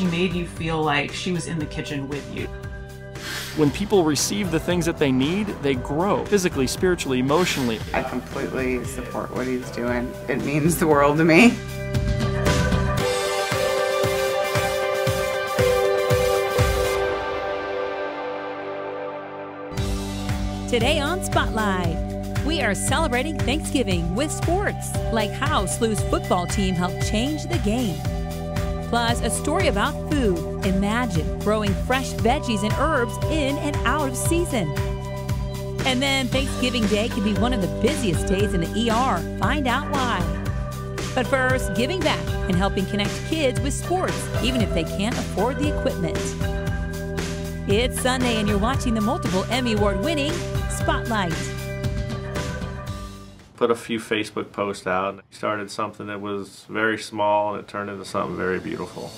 she made you feel like she was in the kitchen with you. When people receive the things that they need, they grow physically, spiritually, emotionally. I completely support what he's doing. It means the world to me. Today on Spotlight, we are celebrating Thanksgiving with sports, like how SLU's football team helped change the game. Plus, a story about food. Imagine growing fresh veggies and herbs in and out of season. And then Thanksgiving Day can be one of the busiest days in the ER. Find out why. But first, giving back and helping connect kids with sports, even if they can't afford the equipment. It's Sunday, and you're watching the multiple Emmy Award winning Spotlight. Put a few Facebook posts out and started something that was very small and it turned into something very beautiful.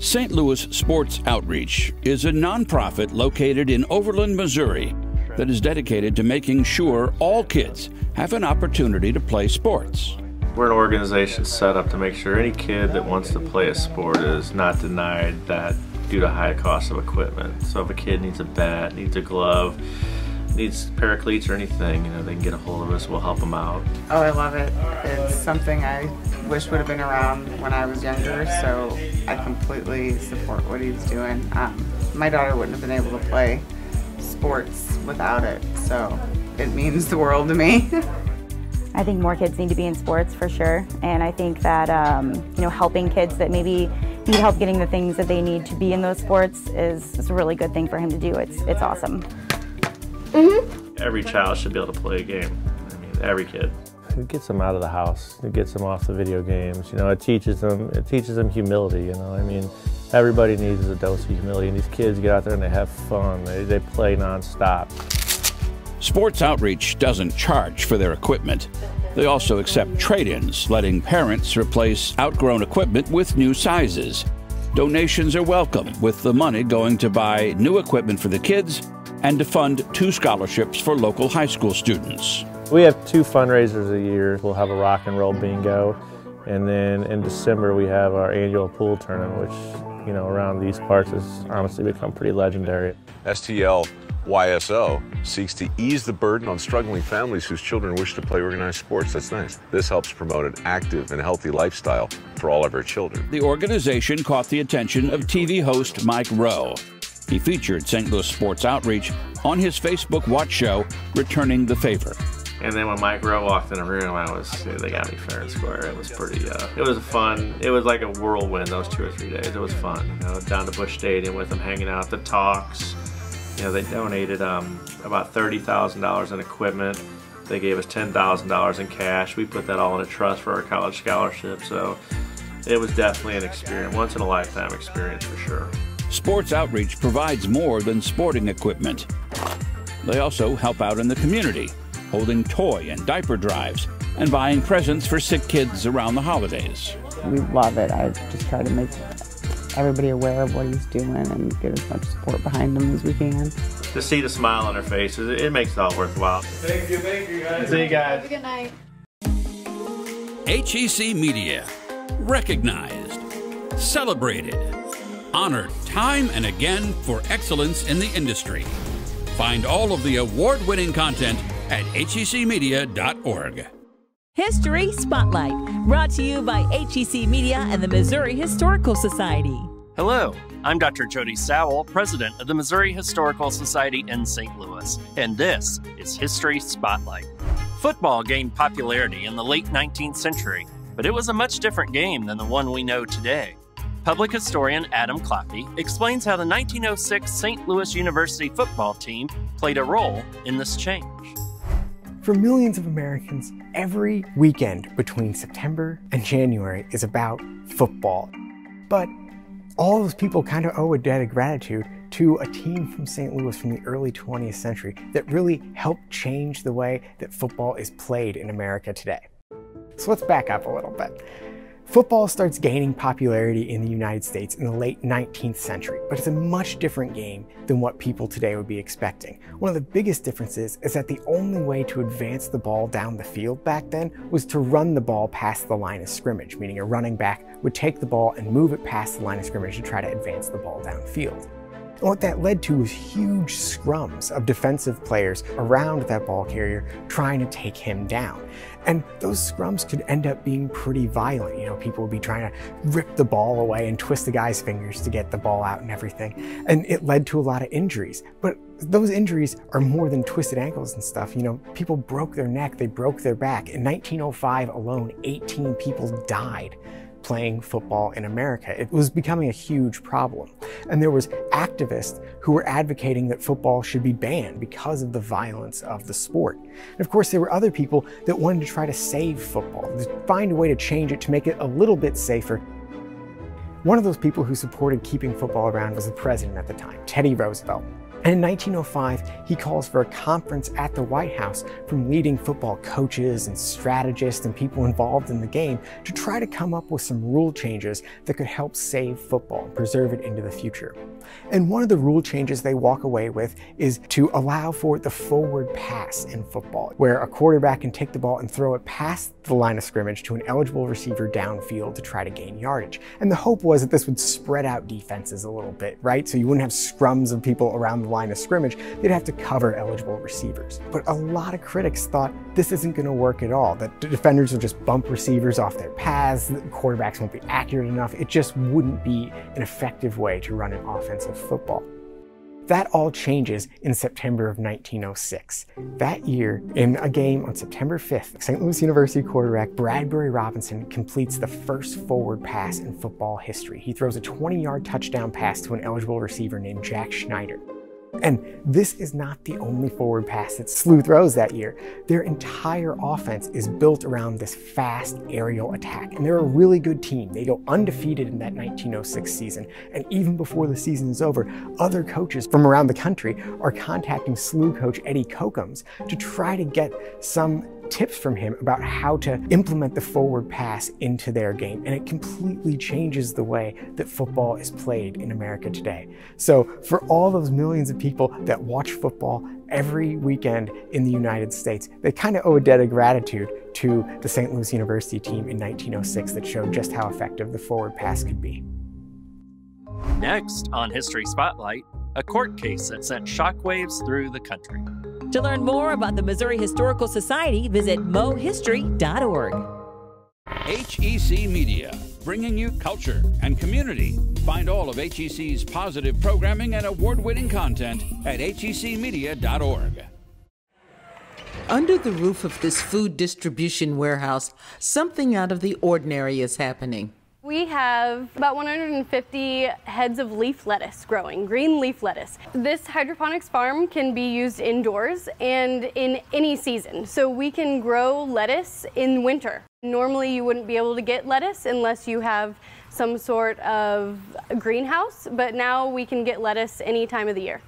St. Louis Sports Outreach is a nonprofit located in Overland, Missouri that is dedicated to making sure all kids have an opportunity to play sports. We're an organization set up to make sure any kid that wants to play a sport is not denied that due to high cost of equipment. So if a kid needs a bat, needs a glove, needs paracletes or anything, you know, they can get a hold of us. We'll help them out. Oh, I love it. It's something I wish would have been around when I was younger, so I completely support what he's doing. Um, my daughter wouldn't have been able to play sports without it, so it means the world to me. I think more kids need to be in sports for sure, and I think that um, you know helping kids that maybe need help getting the things that they need to be in those sports is, is a really good thing for him to do. It's it's awesome. Mm-hmm. Every child should be able to play a game. I mean, every kid. It gets them out of the house. It gets them off the video games. You know, it teaches them. It teaches them humility. You know, I mean, everybody needs a dose of humility, and these kids get out there and they have fun. They they play nonstop. Sports Outreach doesn't charge for their equipment. They also accept trade ins, letting parents replace outgrown equipment with new sizes. Donations are welcome, with the money going to buy new equipment for the kids and to fund two scholarships for local high school students. We have two fundraisers a year. We'll have a rock and roll bingo, and then in December we have our annual pool tournament, which, you know, around these parts has honestly become pretty legendary. STL YSO seeks to ease the burden on struggling families whose children wish to play organized sports. That's nice. This helps promote an active and healthy lifestyle for all of our children. The organization caught the attention of TV host Mike Rowe. He featured St. Louis Sports Outreach on his Facebook Watch show, Returning the Favor. And then when Mike Rowe walked in the room, I was they got me fair and square. It was pretty. Uh, it was fun. It was like a whirlwind those two or three days. It was fun. You know, down to Busch Stadium with them, hanging out, the talks. You know, they donated um, about thirty thousand dollars in equipment. They gave us ten thousand dollars in cash. We put that all in a trust for our college scholarship. So it was definitely an experience, once in a lifetime experience for sure. Sports Outreach provides more than sporting equipment. They also help out in the community, holding toy and diaper drives and buying presents for sick kids around the holidays. We love it. I just try to make everybody aware of what he's doing and get as much support behind him as we can. To see the smile on their faces, it, it makes it all worthwhile. Thank you, thank you guys. See you guys. Good night. HEC Media, recognized, celebrated, honored time and again for excellence in the industry. Find all of the award winning content at hecmedia.org. History Spotlight, brought to you by HEC Media and the Missouri Historical Society. Hello, I'm Dr. Jody Sowell, President of the Missouri Historical Society in St. Louis, and this is History Spotlight. Football gained popularity in the late 19th century, but it was a much different game than the one we know today. Public historian Adam Kloppe explains how the 1906 St. Louis University football team played a role in this change. For millions of Americans, every weekend between September and January is about football. But all those people kind of owe a debt of gratitude to a team from St. Louis from the early 20th century that really helped change the way that football is played in America today. So let's back up a little bit. Football starts gaining popularity in the United States in the late 19th century, but it's a much different game than what people today would be expecting. One of the biggest differences is that the only way to advance the ball down the field back then was to run the ball past the line of scrimmage, meaning a running back would take the ball and move it past the line of scrimmage to try to advance the ball downfield. And what that led to was huge scrums of defensive players around that ball carrier trying to take him down. And those scrums could end up being pretty violent. You know, people would be trying to rip the ball away and twist the guy's fingers to get the ball out and everything. And it led to a lot of injuries. But those injuries are more than twisted ankles and stuff. You know, people broke their neck, they broke their back. In 1905 alone, 18 people died playing football in America. It was becoming a huge problem. And there was activists who were advocating that football should be banned because of the violence of the sport. And of course, there were other people that wanted to try to save football, to find a way to change it to make it a little bit safer. One of those people who supported keeping football around was the president at the time, Teddy Roosevelt. And in 1905, he calls for a conference at the White House from leading football coaches and strategists and people involved in the game to try to come up with some rule changes that could help save football and preserve it into the future. And one of the rule changes they walk away with is to allow for the forward pass in football, where a quarterback can take the ball and throw it past the line of scrimmage to an eligible receiver downfield to try to gain yardage. And the hope was that this would spread out defenses a little bit, right? So you wouldn't have scrums of people around the line of scrimmage, they'd have to cover eligible receivers. But a lot of critics thought this isn't going to work at all, that defenders will just bump receivers off their paths, quarterbacks won't be accurate enough. It just wouldn't be an effective way to run an offensive football. That all changes in September of 1906. That year, in a game on September 5th, St. Louis University quarterback Bradbury Robinson completes the first forward pass in football history. He throws a 20 yard touchdown pass to an eligible receiver named Jack Schneider. And this is not the only forward pass that SLU throws that year. Their entire offense is built around this fast aerial attack. And they're a really good team. They go undefeated in that 1906 season. And even before the season is over, other coaches from around the country are contacting SLU coach Eddie Cochems to try to get some tips from him about how to implement the forward pass into their game. And it completely changes the way that football is played in America today. So for all those millions of people that watch football every weekend in the United States, they kind of owe a debt of gratitude to the St. Louis University team in 1906 that showed just how effective the forward pass could be. Next on History Spotlight, a court case that sent shockwaves through the country. To learn more about the Missouri Historical Society, visit mohistory.org. HEC Media, bringing you culture and community. Find all of HEC's positive programming and award winning content at hecmedia.org. Under the roof of this food distribution warehouse, something out of the ordinary is happening. We have about 150 heads of leaf lettuce growing, green leaf lettuce. This hydroponics farm can be used indoors and in any season. So we can grow lettuce in winter. Normally you wouldn't be able to get lettuce unless you have some sort of greenhouse, but now we can get lettuce any time of the year.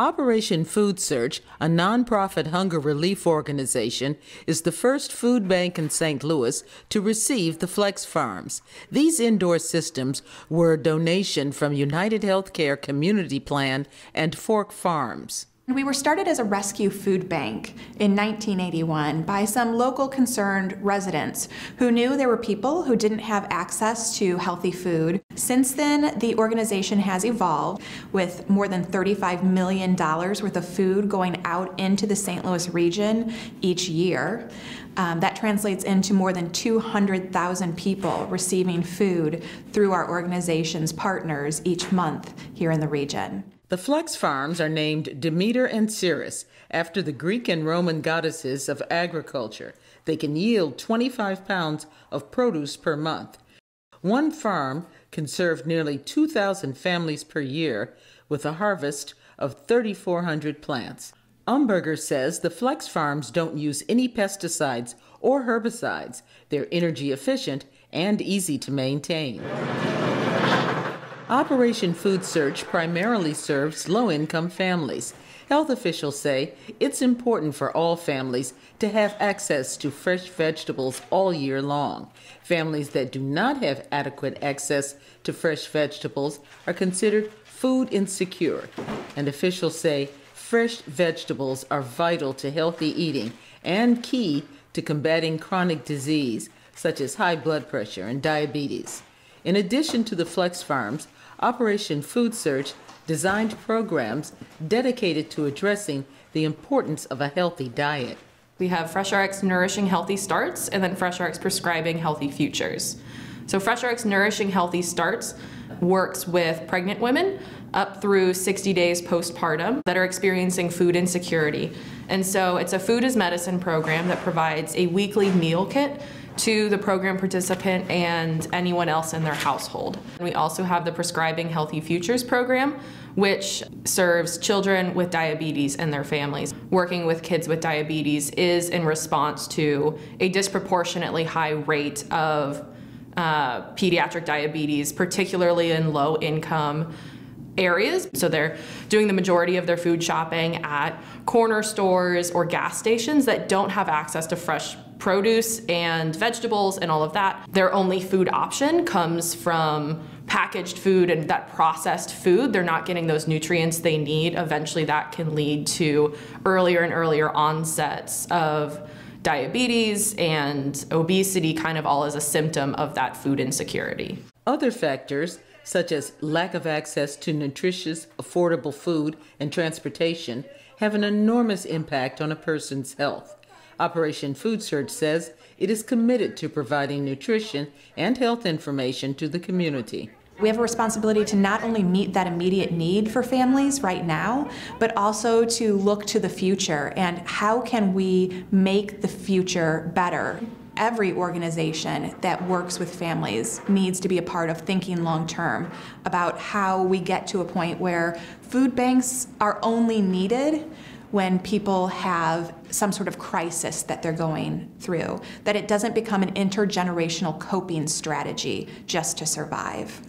Operation Food Search, a nonprofit hunger relief organization, is the first food bank in St. Louis to receive the Flex Farms. These indoor systems were a donation from United Healthcare Community Plan and Fork Farms. We were started as a rescue food bank in 1981 by some local concerned residents who knew there were people who didn't have access to healthy food. Since then, the organization has evolved with more than $35 million worth of food going out into the St. Louis region each year. Um, that translates into more than 200,000 people receiving food through our organization's partners each month here in the region. The flex farms are named Demeter and Ceres after the Greek and Roman goddesses of agriculture. They can yield 25 pounds of produce per month. One farm can serve nearly 2,000 families per year with a harvest of 3,400 plants. Umberger says the flex farms don't use any pesticides or herbicides. They're energy efficient and easy to maintain. Operation Food Search primarily serves low income families. Health officials say it's important for all families to have access to fresh vegetables all year long. Families that do not have adequate access to fresh vegetables are considered food insecure. And officials say fresh vegetables are vital to healthy eating and key to combating chronic disease such as high blood pressure and diabetes. In addition to the flex farms, Operation Food Search designed programs dedicated to addressing the importance of a healthy diet. We have FreshRx Nourishing Healthy Starts and then FreshRx Prescribing Healthy Futures. So FreshRx Nourishing Healthy Starts works with pregnant women up through 60 days postpartum that are experiencing food insecurity. And so it's a food as medicine program that provides a weekly meal kit to the program participant and anyone else in their household. We also have the Prescribing Healthy Futures program, which serves children with diabetes and their families. Working with kids with diabetes is in response to a disproportionately high rate of uh, pediatric diabetes, particularly in low income areas. So they're doing the majority of their food shopping at corner stores or gas stations that don't have access to fresh produce and vegetables and all of that. Their only food option comes from packaged food and that processed food. They're not getting those nutrients they need. Eventually, that can lead to earlier and earlier onsets of diabetes and obesity, kind of all as a symptom of that food insecurity. Other factors such as lack of access to nutritious, affordable food and transportation, have an enormous impact on a person's health. Operation Food Search says it is committed to providing nutrition and health information to the community. We have a responsibility to not only meet that immediate need for families right now, but also to look to the future and how can we make the future better every organization that works with families needs to be a part of thinking long term about how we get to a point where food banks are only needed when people have some sort of crisis that they're going through, that it doesn't become an intergenerational coping strategy just to survive.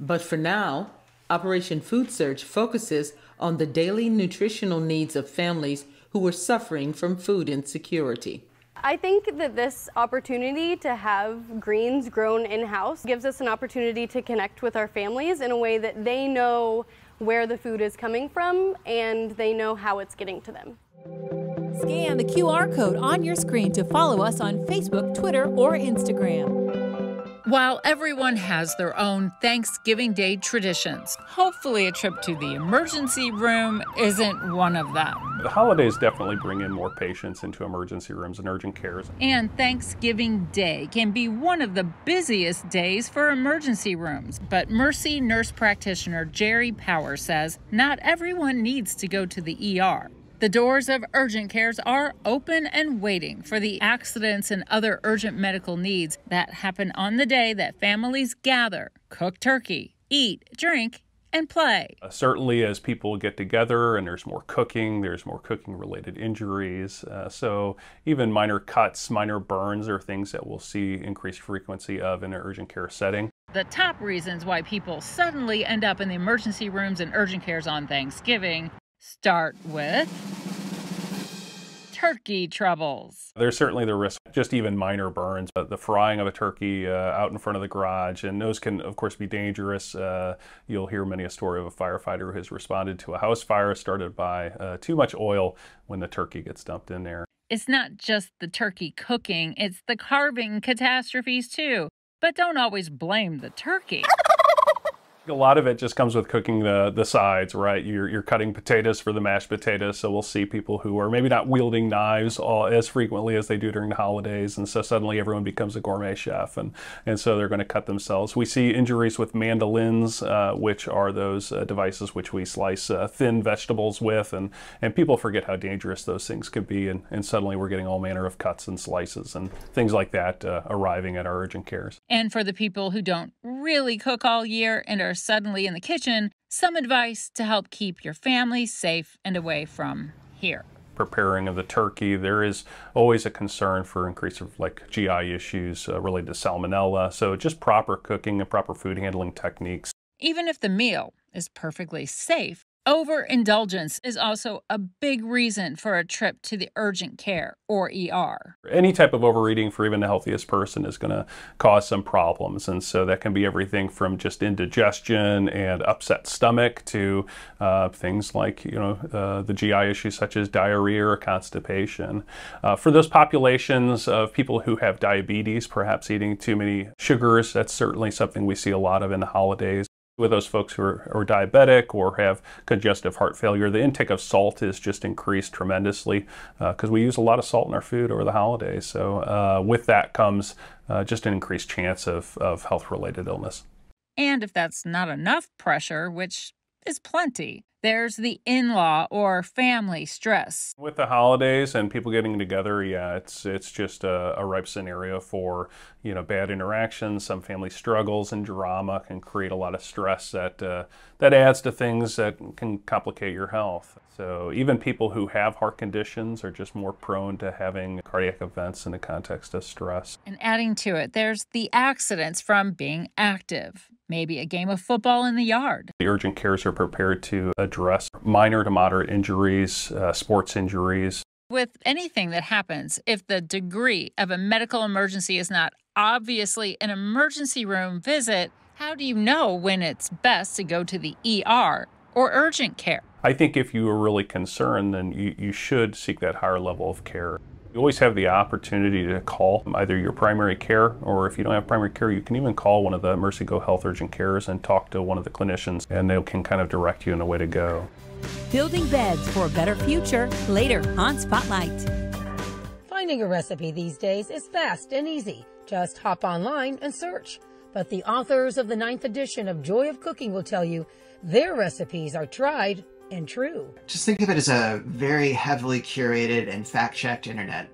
But for now, Operation Food Search focuses on the daily nutritional needs of families who are suffering from food insecurity. I think that this opportunity to have greens grown in-house gives us an opportunity to connect with our families in a way that they know where the food is coming from and they know how it's getting to them. Scan the QR code on your screen to follow us on Facebook, Twitter, or Instagram. While everyone has their own Thanksgiving Day traditions, hopefully a trip to the emergency room isn't one of them. The holidays definitely bring in more patients into emergency rooms and urgent cares. And Thanksgiving Day can be one of the busiest days for emergency rooms. But Mercy nurse practitioner Jerry Power says not everyone needs to go to the ER. The doors of urgent cares are open and waiting for the accidents and other urgent medical needs that happen on the day that families gather, cook turkey, eat, drink, and play. Uh, certainly, as people get together and there's more cooking, there's more cooking related injuries. Uh, so, even minor cuts, minor burns are things that we'll see increased frequency of in an urgent care setting. The top reasons why people suddenly end up in the emergency rooms and urgent cares on Thanksgiving start with turkey troubles. There's certainly the risk, just even minor burns, but the frying of a turkey uh, out in front of the garage, and those can, of course, be dangerous. Uh, you'll hear many a story of a firefighter who has responded to a house fire started by uh, too much oil when the turkey gets dumped in there. It's not just the turkey cooking, it's the carving catastrophes too. But don't always blame the turkey. A lot of it just comes with cooking the the sides, right? You're you're cutting potatoes for the mashed potatoes, so we'll see people who are maybe not wielding knives all as frequently as they do during the holidays, and so suddenly everyone becomes a gourmet chef, and and so they're going to cut themselves. We see injuries with mandolins, uh, which are those uh, devices which we slice uh, thin vegetables with, and and people forget how dangerous those things could be, and and suddenly we're getting all manner of cuts and slices and things like that uh, arriving at our urgent cares. And for the people who don't really cook all year and are suddenly in the kitchen, some advice to help keep your family safe and away from here preparing of the turkey, there is always a concern for increase of like GI issues uh, related to salmonella. So just proper cooking and proper food handling techniques. Even if the meal is perfectly safe, Overindulgence is also a big reason for a trip to the urgent care or ER. Any type of overeating for even the healthiest person is going to cause some problems. And so that can be everything from just indigestion and upset stomach to uh, things like, you know, uh, the GI issues such as diarrhea or constipation. Uh, for those populations of people who have diabetes, perhaps eating too many sugars, that's certainly something we see a lot of in the holidays with those folks who are, are, diabetic or have congestive heart failure, the intake of salt is just increased tremendously because uh, we use a lot of salt in our food over the holidays. So, uh, with that comes uh, just an increased chance of, of health related illness. And if that's not enough pressure, which is plenty, there's the in law or family stress. With the holidays and people getting together, yeah, it's it's just a, a, ripe scenario for you know bad interactions. Some family struggles and drama can create a lot of stress that uh, that adds to things that can complicate your health. So even people who have heart conditions are just more prone to having cardiac events in the context of stress. And adding to it, there's the accidents from being active maybe a game of football in the yard. The urgent cares are prepared to address minor to moderate injuries, uh, sports injuries. With anything that happens, if the degree of a medical emergency is not obviously an emergency room visit, how do you know when it's best to go to the ER or urgent care? I think if you are really concerned, then you, you should seek that higher level of care. You always have the opportunity to call either your primary care or if you don't have primary care, you can even call one of the Mercy Go Health urgent cares and talk to one of the clinicians and they can kind of direct you in a way to go. Building beds for a better future later on Spotlight. Finding a recipe these days is fast and easy. Just hop online and search. But the authors of the ninth edition of Joy of Cooking will tell you their recipes are tried and true. Just think of it as a very heavily curated and fact checked internet.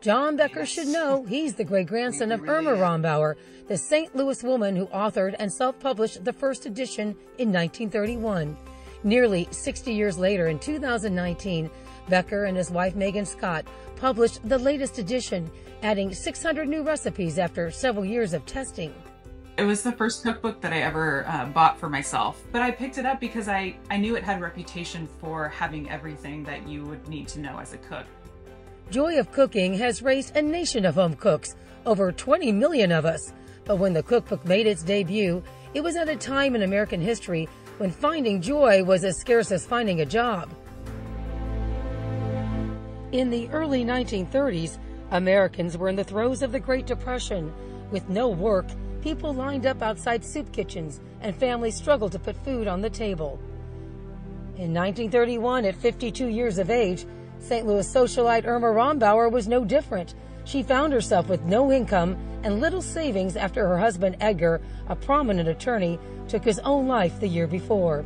John Becker should know he's the great grandson of Irma Rombauer, the St. Louis woman who authored and self published the first edition in 1931. Nearly 60 years later, in 2019, Becker and his wife Megan Scott published the latest edition, adding 600 new recipes after several years of testing. It was the first cookbook that I ever uh, bought for myself, but I picked it up because I, I knew it had a reputation for having everything that you would need to know as a cook. Joy of Cooking has raised a nation of home cooks, over 20 million of us. But when the cookbook made its debut, it was at a time in American history when finding joy was as scarce as finding a job. In the early 1930s, Americans were in the throes of the Great Depression. With no work, People lined up outside soup kitchens, and families struggled to put food on the table. In 1931, at 52 years of age, St. Louis socialite Irma Rombauer was no different. She found herself with no income and little savings after her husband Edgar, a prominent attorney, took his own life the year before.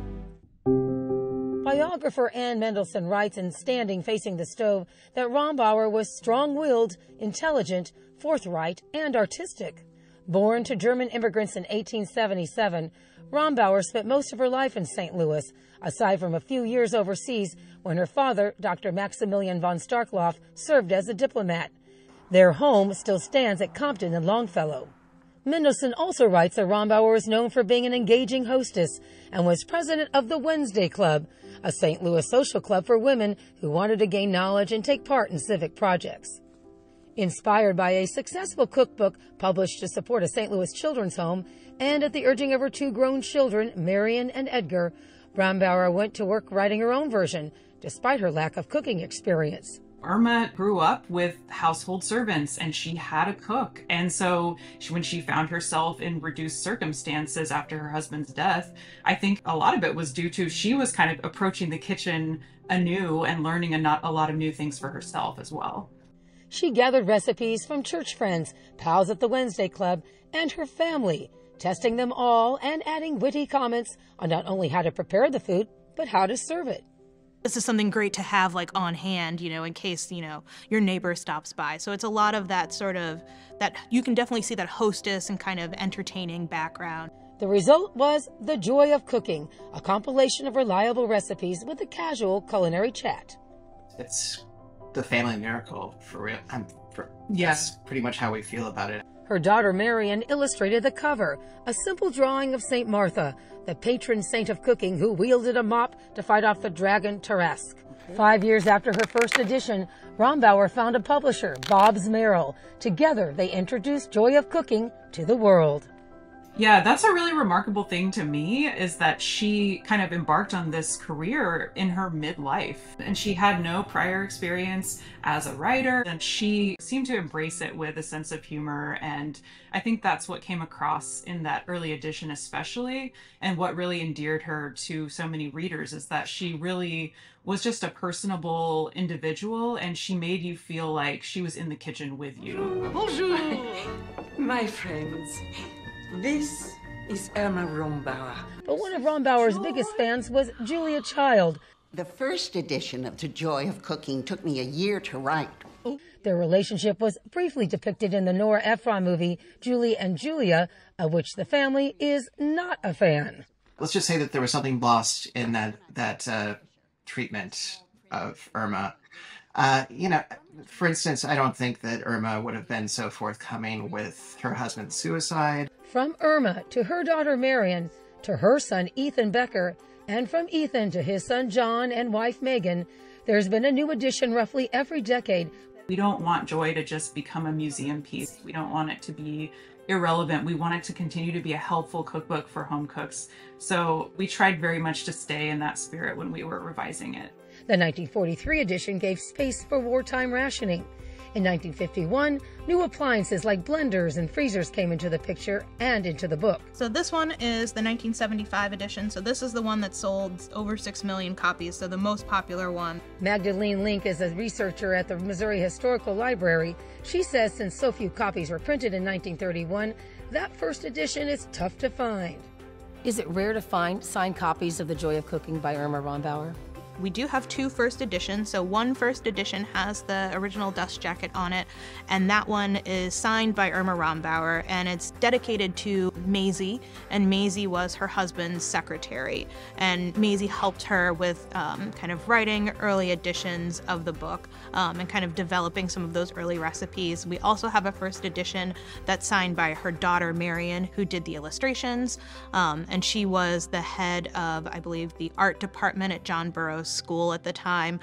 Biographer Anne Mendelson writes in Standing Facing the Stove that Rombauer was strong willed, intelligent, forthright, and artistic. Born to German immigrants in 1877, Rombauer spent most of her life in St. Louis, aside from a few years overseas when her father, Dr. Maximilian von Starkloff, served as a diplomat. Their home still stands at Compton and Longfellow. Mendelson also writes that Rombauer is known for being an engaging hostess and was president of the Wednesday Club, a St. Louis social club for women who wanted to gain knowledge and take part in civic projects. Inspired by a successful cookbook published to support a St. Louis children's home, and at the urging of her two grown children, Marion and Edgar, Rombauer went to work writing her own version, despite her lack of cooking experience. Irma grew up with household servants and she had a cook. And so she, when she found herself in reduced circumstances after her husband's death, I think a lot of it was due to she was kind of approaching the kitchen anew and learning a, not, a lot of new things for herself as well. She gathered recipes from church friends, pals at the Wednesday Club, and her family, testing them all and adding witty comments on not only how to prepare the food, but how to serve it. This is something great to have like on hand, you know, in case, you know, your neighbor stops by. So it's a lot of that sort of that you can definitely see that hostess and kind of entertaining background. The result was The Joy of Cooking, a compilation of reliable recipes with a casual culinary chat. It's the family miracle for real. I'm for, yes, pretty much how we feel about it. Her daughter Marion illustrated the cover, a simple drawing of St. Martha, the patron saint of cooking who wielded a mop to fight off the dragon Tarrasque. Five years after her first edition, Rombauer found a publisher, Bobbs-Merrill. Together, they introduced Joy of Cooking to the world. Yeah, that's a really remarkable thing to me is that she kind of embarked on this career in her midlife and she had no prior experience as a writer and she seemed to embrace it with a sense of humor and I think that's what came across in that early edition especially and what really endeared her to so many readers is that she really was just a personable individual and she made you feel like she was in the kitchen with you. Bonjour, my friends. This is Irma Rombauer. But one of Rombauer's biggest fans was Julia Child. The first edition of The Joy of Cooking took me a year to write. Their relationship was briefly depicted in the Nora Ephron movie Julie and Julia, of which the family is not a fan. Let's just say that there was something lost in that that uh, treatment of Irma. Uh, you know, for instance, I don't think that Irma would have been so forthcoming with her husband's suicide. From Irma to her daughter Marion, to her son Ethan Becker, and from Ethan to his son John and wife Megan, there's been a new edition roughly every decade. We don't want Joy to just become a museum piece. We don't want it to be irrelevant. We want it to continue to be a helpful cookbook for home cooks. So we tried very much to stay in that spirit when we were revising it. The 1943 edition gave space for wartime rationing. In 1951, new appliances like blenders and freezers came into the picture and into the book. So this one is the 1975 edition. So this is the one that sold over 6 million copies, so the most popular one. Magdalene Link is a researcher at the Missouri Historical Library. She says since so few copies were printed in 1931, that first edition is tough to find. Is it rare to find signed copies of The Joy of Cooking by Irma Rombauer? We do have two first editions. So one first edition has the original dust jacket on it, and that one is signed by Irma Rombauer, and it's dedicated to Maisie, and Maisie was her husband's secretary. And Maisie helped her with um, kind of writing early editions of the book um, and kind of developing some of those early recipes. We also have a first edition that's signed by her daughter Marion, who did the illustrations, um, and she was the head of, I believe, the art department at John Burroughs School at the time.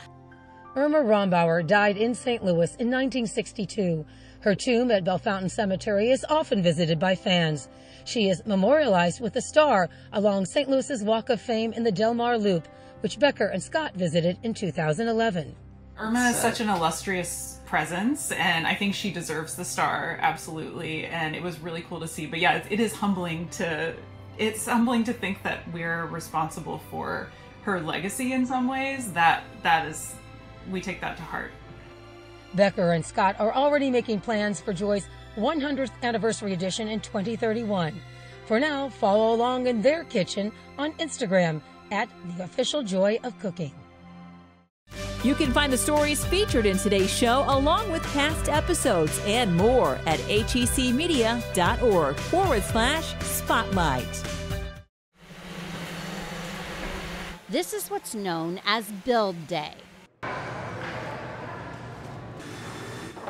Irma Rombauer died in St. Louis in 1962. Her tomb at Bellefontaine Cemetery is often visited by fans. She is memorialized with a star along St. Louis's Walk of Fame in the Delmar Loop, which Becker and Scott visited in 2011. Irma is such an illustrious presence, and I think she deserves the star absolutely. And it was really cool to see. But yeah, it is humbling to it's humbling to think that we're responsible for her legacy in some ways. That that is we take that to heart. Becker and Scott are already making plans for Joy's 100th anniversary edition in 2031. For now, follow along in their kitchen on Instagram at the official Joy of Cooking. You can find the stories featured in today's show along with past episodes and more at hecmedia.org forward slash spotlight. This is what's known as Build Day.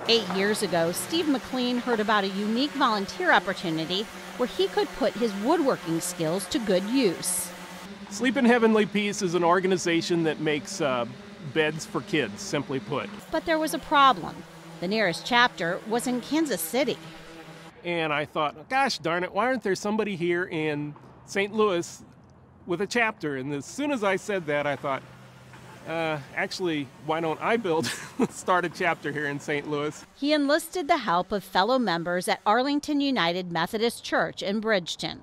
Eight years ago, Steve McLean heard about a unique volunteer opportunity where he could put his woodworking skills to good use. Sleep in Heavenly Peace is an organization that makes uh, beds for kids, simply put. But there was a problem. The nearest chapter was in Kansas City. And I thought, gosh darn it, why aren't there somebody here in St. Louis with a chapter? And as soon as I said that, I thought, uh, actually, why don't I build, start a chapter here in St. Louis? He enlisted the help of fellow members at Arlington United Methodist Church in Bridgeton.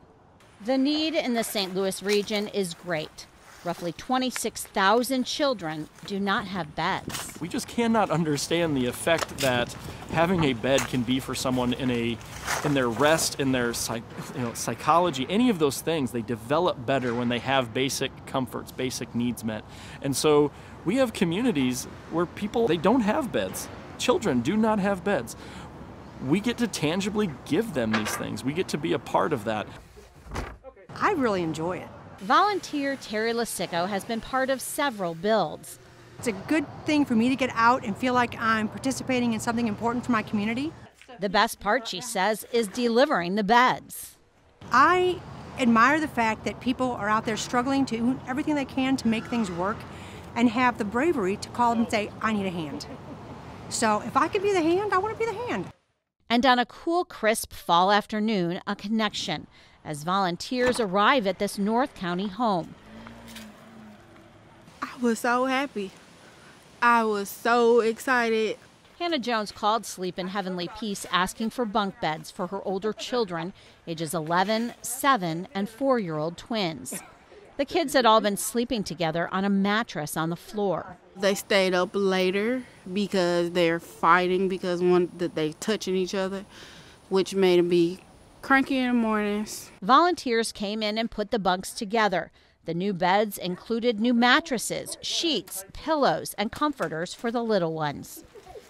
The need in the St. Louis region is great. Roughly 26,000 children do not have beds. We just cannot understand the effect that having a bed can be for someone in a in their rest, in their psych, you know, psychology, any of those things. They develop better when they have basic comforts, basic needs met. And so we have communities where people they don't have beds. Children do not have beds. We get to tangibly give them these things. We get to be a part of that. I really enjoy it. Volunteer Terry Lasico has been part of several builds. It's a good thing for me to get out and feel like I'm participating in something important for my community. The best part, she says, is delivering the beds. I admire the fact that people are out there struggling to do everything they can to make things work and have the bravery to call and say, I need a hand. So if I could be the hand, I want to be the hand. And on a cool, crisp fall afternoon, a connection as volunteers arrive at this North County home. I was so happy. I was so excited. Hannah Jones called Sleep in Heavenly Peace asking for bunk beds for her older children, ages 11, 7, and 4 year old twins. The kids had all been sleeping together on a mattress on the floor. They stayed up later because they're fighting because one that they touching each other, which made them be cranky in the mornings. Volunteers came in and put the bunks together. The new beds included new mattresses, sheets, pillows, and comforters for the little ones.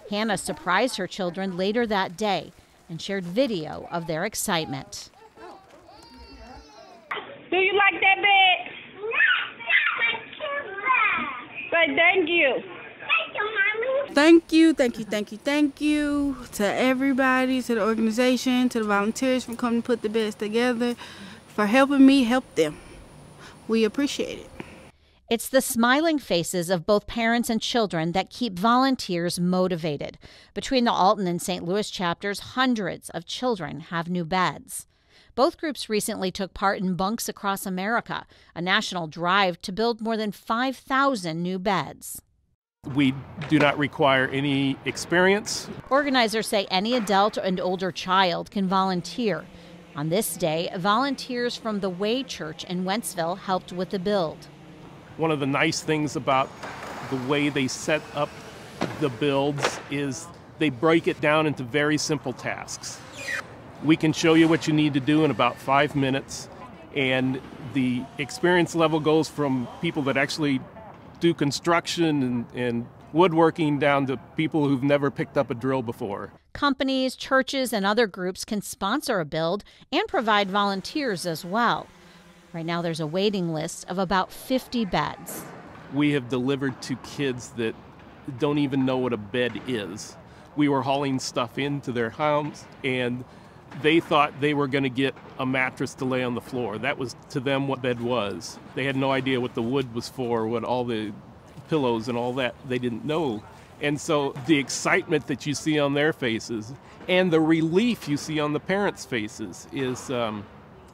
Hannah surprised her children later that day and shared video of their excitement. Do you like that bed? But thank you. Thank you, thank you, thank you, thank you to everybody, to the organization, to the volunteers for coming to put the beds together, for helping me help them. We appreciate it. It's the smiling faces of both parents and children that keep volunteers motivated. Between the Alton and St. Louis chapters, hundreds of children have new beds. Both groups recently took part in Bunks Across America, a national drive to build more than 5,000 new beds. We do not require any experience. Organizers say any adult and older child can volunteer. On this day, volunteers from the Way Church in Wentzville helped with the build. One of the nice things about the way they set up the builds is they break it down into very simple tasks. We can show you what you need to do in about five minutes, and the experience level goes from people that actually do construction and, and woodworking down to people who've never picked up a drill before. Companies, churches, and other groups can sponsor a build and provide volunteers as well. Right now, there's a waiting list of about 50 beds. We have delivered to kids that don't even know what a bed is. We were hauling stuff into their homes, and they thought they were going to get a mattress to lay on the floor. That was to them what bed was. They had no idea what the wood was for, what all the pillows and all that. They didn't know. And so the excitement that you see on their faces and the relief you see on the parents' faces is um,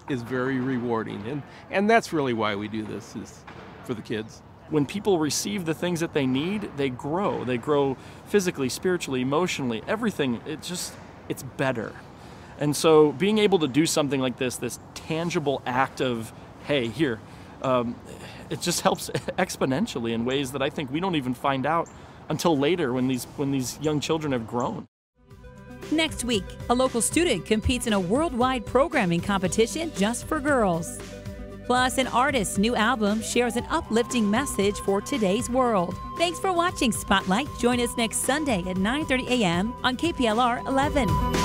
is very rewarding. And and that's really why we do this is for the kids. When people receive the things that they need, they grow. They grow physically, spiritually, emotionally, everything. It just it's better. And so being able to do something like this, this tangible act of, hey, here, um, it just helps exponentially in ways that I think we don't even find out until later when these when these young children have grown. Next week, a local student competes in a worldwide programming competition just for girls. Plus, an artist's new album shares an uplifting message for today's world. Thanks for watching Spotlight. Join us next Sunday at 9:30 a.m. on KPLR 11.